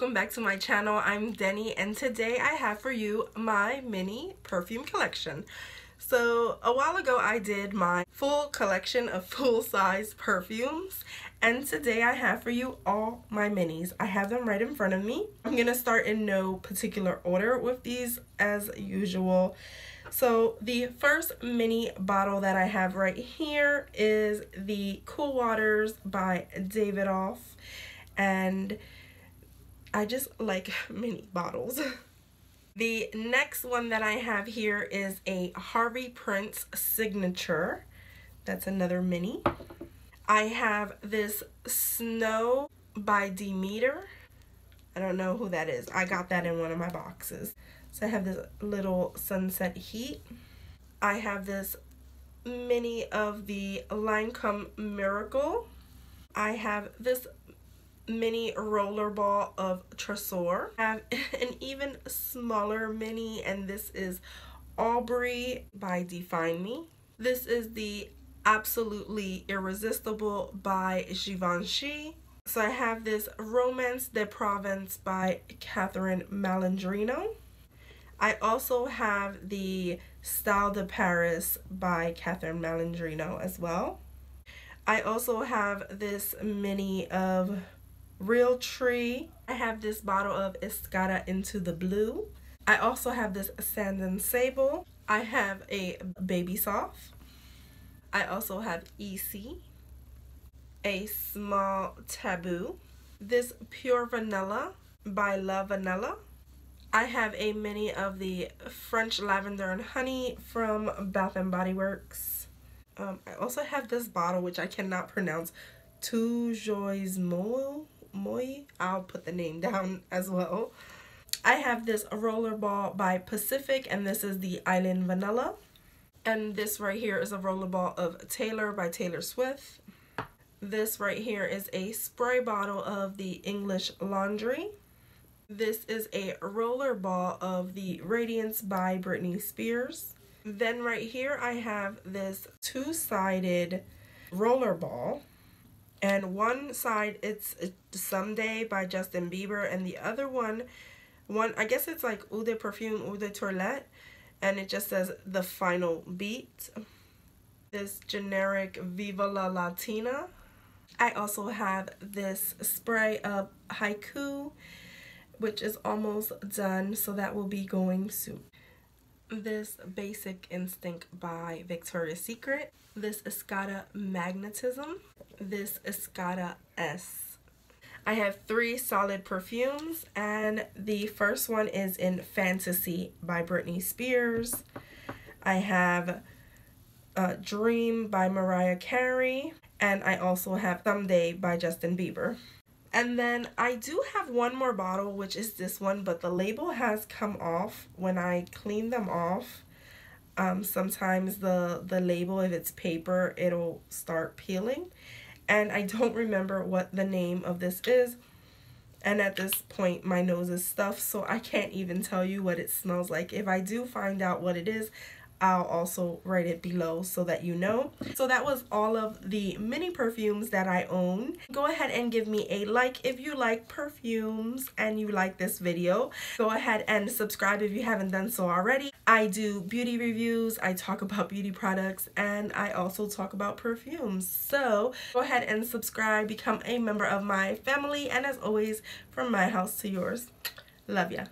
welcome back to my channel. I'm Deni and today I have for you my mini perfume collection. So a while ago I did my full collection of full-size perfumes and today I have for you all my minis. I have them right in front of me. I'm to start in no particular order with these as usual. So the first mini bottle that I have right here is the Cool Waters by Davidoff and I just like mini bottles. The next one that I have here is a Harvey Prince Signature. That's another mini. I have this Snow by Demeter. I don't know who that is. I got that in one of my boxes. So I have this little Sunset Heat. I have this mini of the Lancome Miracle. I have this mini rollerball of Tresor. I have an even smaller mini and this is Aubrey by Define Me. This is the Absolutely Irresistible by Givenchy. So I have this Romance de Provence by Catherine Malandrino. I also have the Style de Paris by Catherine Malandrino as well. I also have this mini of Real Tree. I have this bottle of Escada Into the Blue. I also have this Sand and Sable. I have a Baby Soft. I also have EC. A Small Taboo. This Pure Vanilla by La Vanilla. I have a mini of the French Lavender and Honey from Bath & Body Works. Um, I also have this bottle which I cannot pronounce. Toujours Mo Moi. I'll put the name down as well. I have this rollerball by Pacifica and this is the Island Vanilla. And this right here is a rollerball of Taylor by Taylor Swift. This right here is a spray bottle of the English Laundry. This is a roller ball of the Radiance by Britney Spears. Then right here I have this two-sided roller ball. and one side it's Someday by Justin Bieber and the other one one I guess it's like Eau de Perfume Eau de Toilette and it just says the final beat this generic Viva La Latina I also have this spray of Haiku which is almost done so that will be going soon this Basic Instinct by Victoria's Secret this Escada Magnetism this Escada S. I have three solid perfumes and the first one is in Fantasy by Britney Spears. I have uh, Dream by Mariah Carey and I also have Someday by Justin Bieber. And then I do have one more bottle which is this one but the label has come off when I clean them off. Um, sometimes the, the label, if it's paper, it'll start peeling and I don't remember what the name of this is and at this point my nose is stuffed so I can't even tell you what it smells like. If I do find out what it is, I'll also write it below so that you know. So that was all of the mini perfumes that I own. Go ahead and give me a like if you like perfumes and you like this video. Go ahead and subscribe if you haven't done so already. I do beauty reviews, I talk about beauty products, and I also talk about perfumes. So go ahead and subscribe, become a member of my family, and as always, from my house to yours. Love ya.